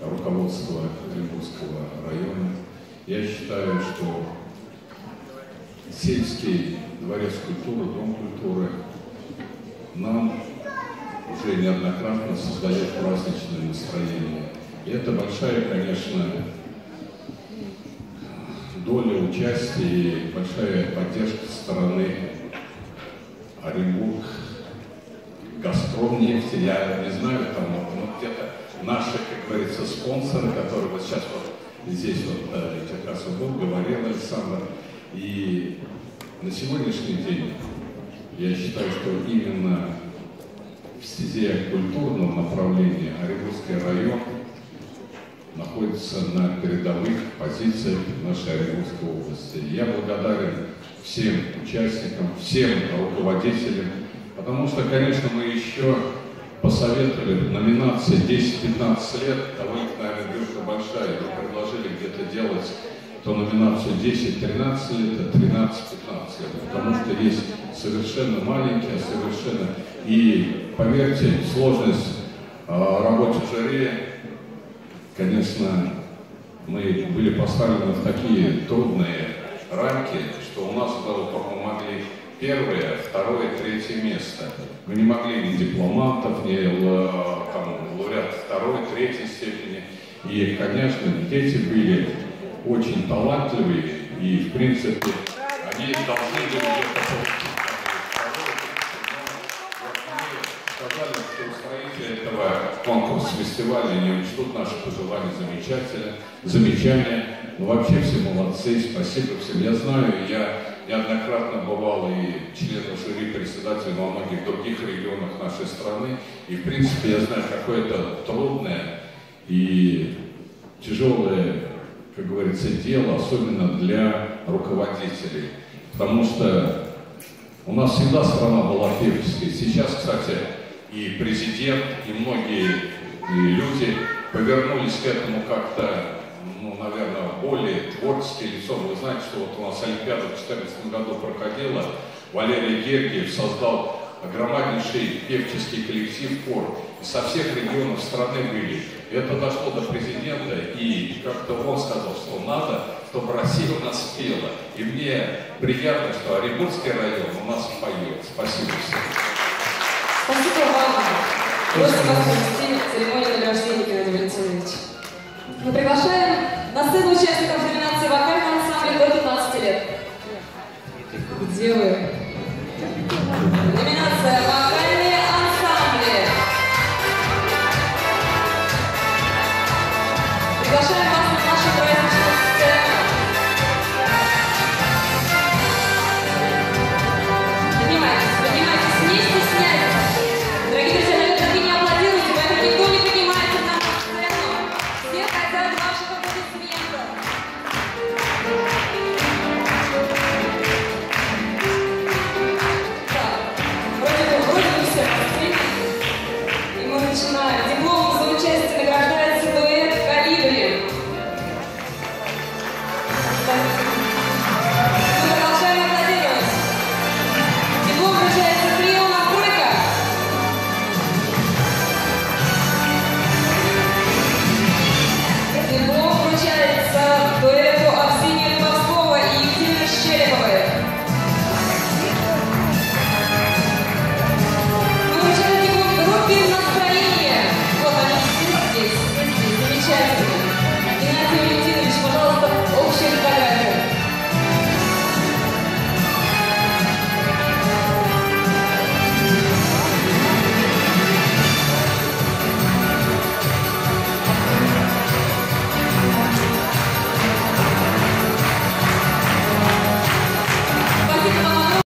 руководства Оренбургского района. Я считаю, что сельский дворец культуры, дом культуры нам уже неоднократно создает праздничное настроение. И это большая, конечно, доля участия и большая поддержка со стороны Оренбург, Газпром нефти, я не знаю, там наши, как говорится, спонсоры, которые вот сейчас вот здесь вот как раз был, говорил Александр. И на сегодняшний день я считаю, что именно в стезе культурного направления Оренбургский район находится на передовых позициях нашей Оренбургской области. Я благодарен всем участникам, всем руководителям, потому что, конечно, мы еще посоветовали номинация 10-15 лет, а вы, наверное, бирка большая, вы предложили где-то делать то номинацию 10-13 лет, а 13-15 лет, потому что есть совершенно маленькие, совершенно... И, поверьте, сложность э, работы в жюри. Конечно, мы были поставлены в такие трудные рамки, что у нас было, по-моему, могли первое, второе, третье место. Мы не могли ни дипломантов, ни там, лауреат второй, третьей степени. И, конечно, дети были очень талантливые, и, в принципе, они должны были где-то получить сказали, что устроители этого конкурса фестиваля не учтут наши пожелания замечательно, замечания. Ну, вообще все молодцы, спасибо всем. Я знаю, я неоднократно бывал и членом жюри председателя во многих других регионах нашей страны. И, в принципе, я знаю, какое это трудное и тяжелое, как говорится, дело, особенно для руководителей. Потому что у нас всегда страна была певческой. Сейчас, кстати, и президент, и многие люди повернулись к этому как-то, ну, наверное, более творческим лицом. Вы знаете, что вот у нас Олимпиада в 2014 году проходила, Валерий Гергиев создал громаднейший певческий коллектив «Хор». И со всех регионов страны были. И это дошло до президента, и как-то он сказал, что надо, чтобы Россия у нас пела. И мне приятно, что Оренбургский район у нас поет. Спасибо всем. Спасибо вам. Просим вас церемонию награждения, Геннадий Валентинович. Мы приглашаем на сцену участников номинации «Вокальный ансамбль» до 15 лет. Где вы?